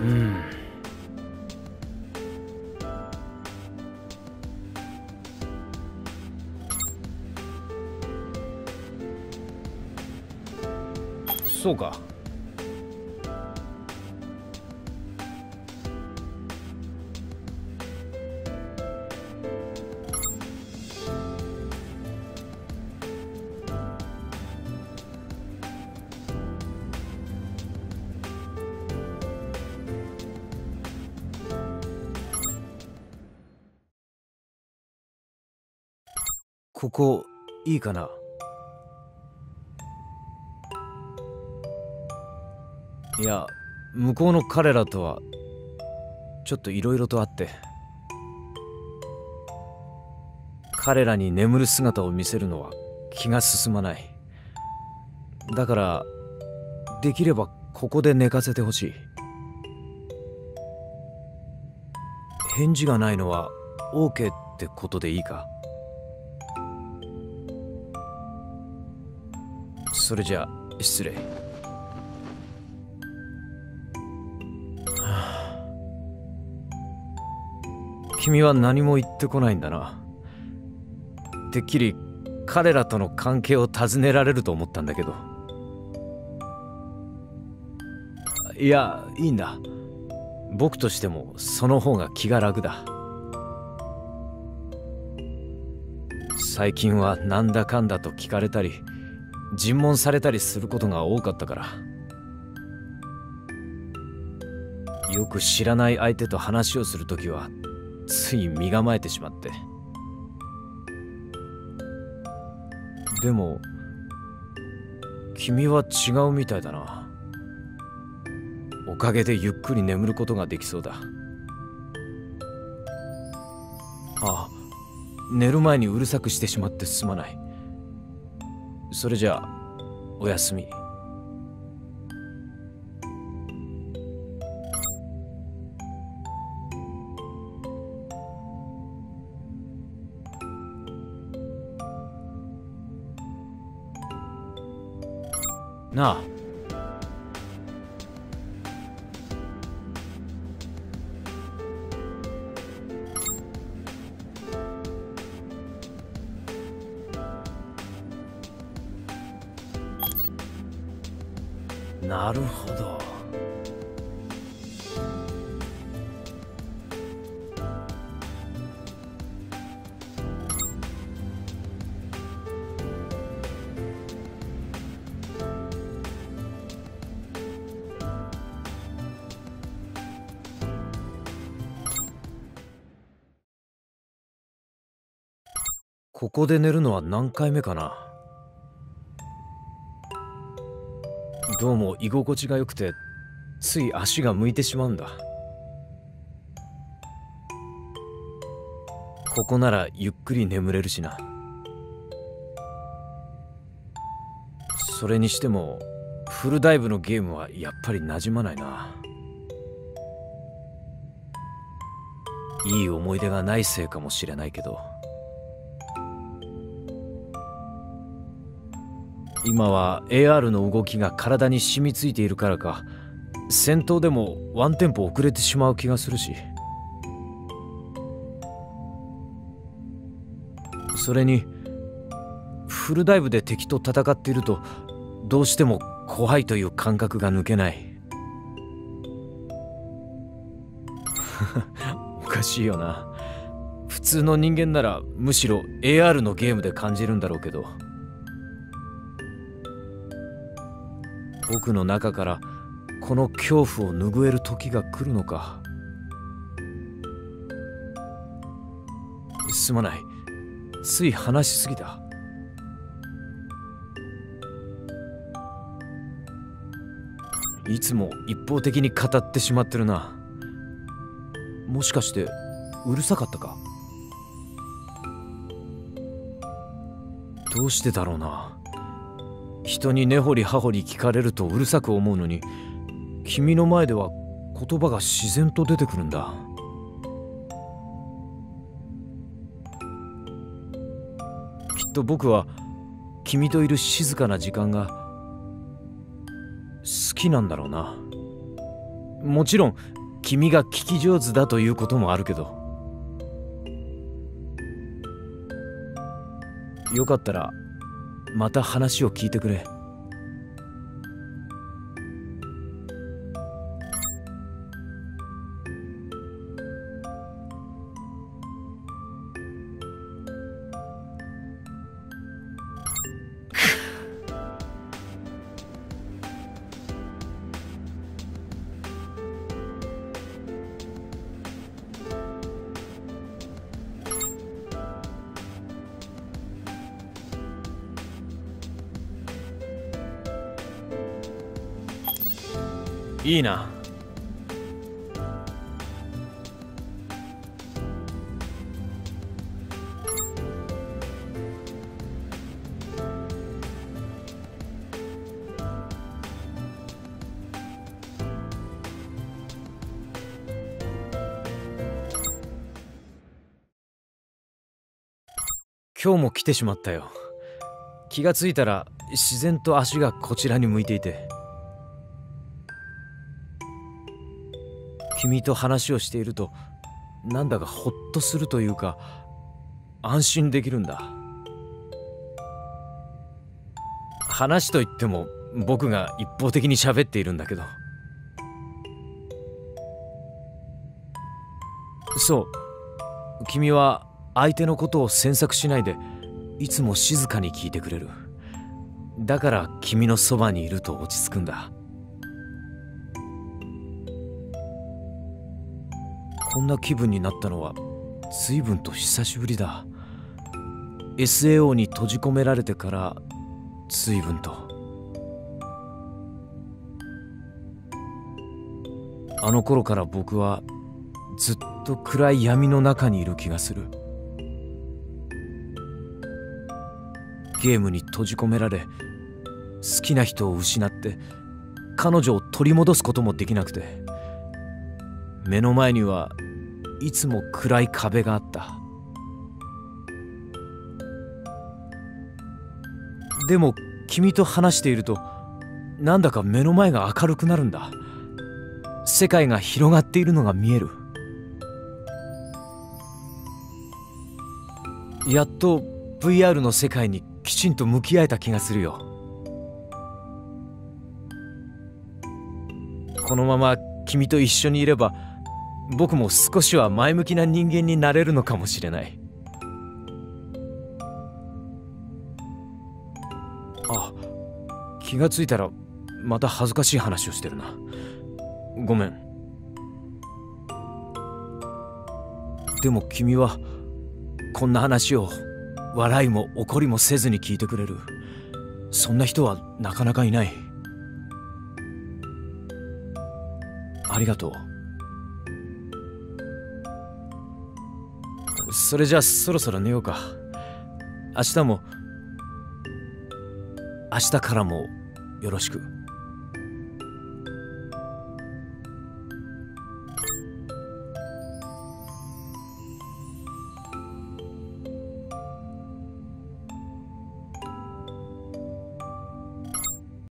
うん。そうか。ここいいかな？いや向こうの彼らとはちょっといろいろとあって。彼らに眠る姿を見せるのは気が進まない。だからできればここで寝かせてほしい。返事がないのは OK ってことでいいか？それじゃ失礼。君は何も言ってこないんだな。てっきり彼らとの関係を尋ねられると思ったんだけど。いやいいんだ。僕としてもその方が気が楽だ。最近はなんだかんだと聞かれたり尋問されたりすることが多かったから。よく知らない相手と話をするときはつい身構えてしまって。でも君は違うみたいだな。おかげでゆっくり眠ることができそうだ。ああ寝る前にうるさくしてしまってすまない。それじゃあおやすみ。なあ。なるほど。ここで寝るのは何回目かな？どうも居心地が良くてつい足が向いてしまうんだ。ここならゆっくり眠れるしな。それにしてもフルダイブのゲームはやっぱり馴染まないな。いい思い出がないせいかもしれないけど。今は AR の動きが体に染みついているからか。戦闘でもワンテンポ遅れてしまう気がするし。それにフルダイブで敵と戦っているとどうしても怖いという感覚が抜けない。おかしいよな。普通の人間ならむしろ AR のゲームで感じるんだろうけど。僕の中からこの恐怖を拭える時が来るのか。すまない。つい話しすぎた。いつも一方的に語ってしまってるな。もしかしてうるさかったか？どうしてだろうな。人に根掘り葉掘り聞かれるとうるさく思うのに君の前では言葉が自然と出てくるんだ。きっと僕は君といる静かな時間が好きなんだろうな。もちろん君が聞き上手だということもあるけど。よかったらまた話を聞いてくれ。いいな。今日も来てしまったよ。気がついたら自然と足がこちらに向いていて。君と話をしているとなんだかホッとするというか安心できるんだ。話といっても僕が一方的に喋っているんだけど。そう。君は相手のことを詮索しないでいつも静かに聞いてくれる。だから君のそばにいると落ち着くんだ。こんな気分になったのは随分と久しぶりだ。SAO に閉じ込められてから随分と。あの頃から僕はずっと暗い闇の中にいる気がする。ゲームに閉じ込められ好きな人を失って彼女を取り戻すこともできなくて目の前にはいつも暗い壁があった。でも君と話しているとなんだか目の前が明るくなるんだ。世界が広がっているのが見える。やっと VR の世界にきちんと向き合えた気がするよ。このまま君と一緒にいれば僕も少しは前向きな人間になれるのかもしれない。あ気がついたらまた恥ずかしい話をしてるな。ごめん。でも君はこんな話を笑いも怒りもせずに聞いてくれる。そんな人はなかなかいない。ありがとう。それじゃあそろそろ寝ようか明日も明日からもよろしく。